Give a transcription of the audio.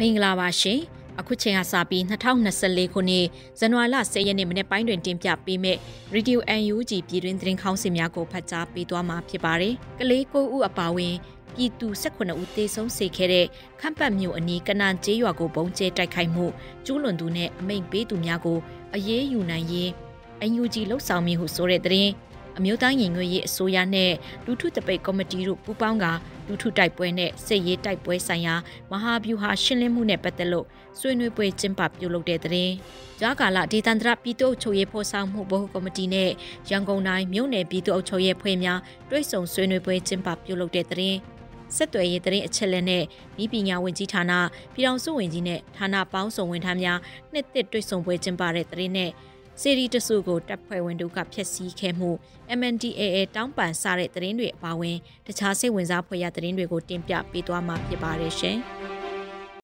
မင်္ဂလာပါရှင်အခုချိန်ကစပြီး2024ခုနှစ်ဇန်နဝါရီလ10ရက်နေ့မနေ့ပိုင်းတွင်တင်ပြပေးမယ့် Radio UNG ပြည်တွင်းသတင်းခေါင်းစဉ်များကိုဖတ်ကြားပေးသွားမှာဖြစ်ပါတယ်။ကလေး9ဦးအပါအဝင်ပြည်သူ18ဦးသေဆုံးစေခဲ့တဲ့ခန့်ပတ်မြို့အနီးကနန်ကျေးရွာကိုဘုံကျဲတိုက်ခိုက်မှုကျူးလွန်သူနဲ့အမိန့်ပေးသူများကိုအရေးယူနိုင်ရေး UNG လှုပ်ဆောင်မည်ဟုဆိုတဲ့သတင်း အမျိုးသားရင်ငွေရေးအစိုးရနဲ့လူထုတပိတ်ကော်မတီတို့ပူးပေါင်းကလူထုတိုက်ပွဲနဲ့စစ်ရေးတိုက်ပွဲဆိုင်ရာမဟာဗျူဟာရှင်းလင်းမှုနဲ့ပတ်သက်လို့ဆွေးနွေးပွဲကျင်းပပြုလုပ်တဲ့တဲ့။ကြားကာလဒေသန္တရပြည်သူ့ချုပ်ရေးဖော်ဆောင်မှုဘုတ်ကော်မတီနဲ့ရန်ကုန်တိုင်းမြို့နယ်ပြည်သူ့အုပ်ချုပ်ရေးဖွဲ့များတွဲဆုံဆွေးနွေးပွဲကျင်းပပြုလုပ်တဲ့တဲ့။ဆက်သွယ်ရေးတရင်အချက်လက်နဲ့ဤပညာဝင်ကြီးဌာနပြည်ထောင်စုဝင်ကြီးနဲ့ဌာနပေါင်းစုံဝန်ထမ်းများနှစ်သက်တွေ့ဆုံပွဲကျင်းပတဲ့တဲ့နဲ့ စီရီတစုကိုတပ်ဖွဲ့ဝင်တို့ကဖျက်ဆီးခဲ့မှု MNDAA တောင်းပန်စားတဲ့သတင်းတွေအပါအဝင်တခြားစိတ်ဝင်စားဖွယ်ရာသတင်းတွေကိုတင်ပြပေးသွားမှာဖြစ်ပါတယ်ရှင်။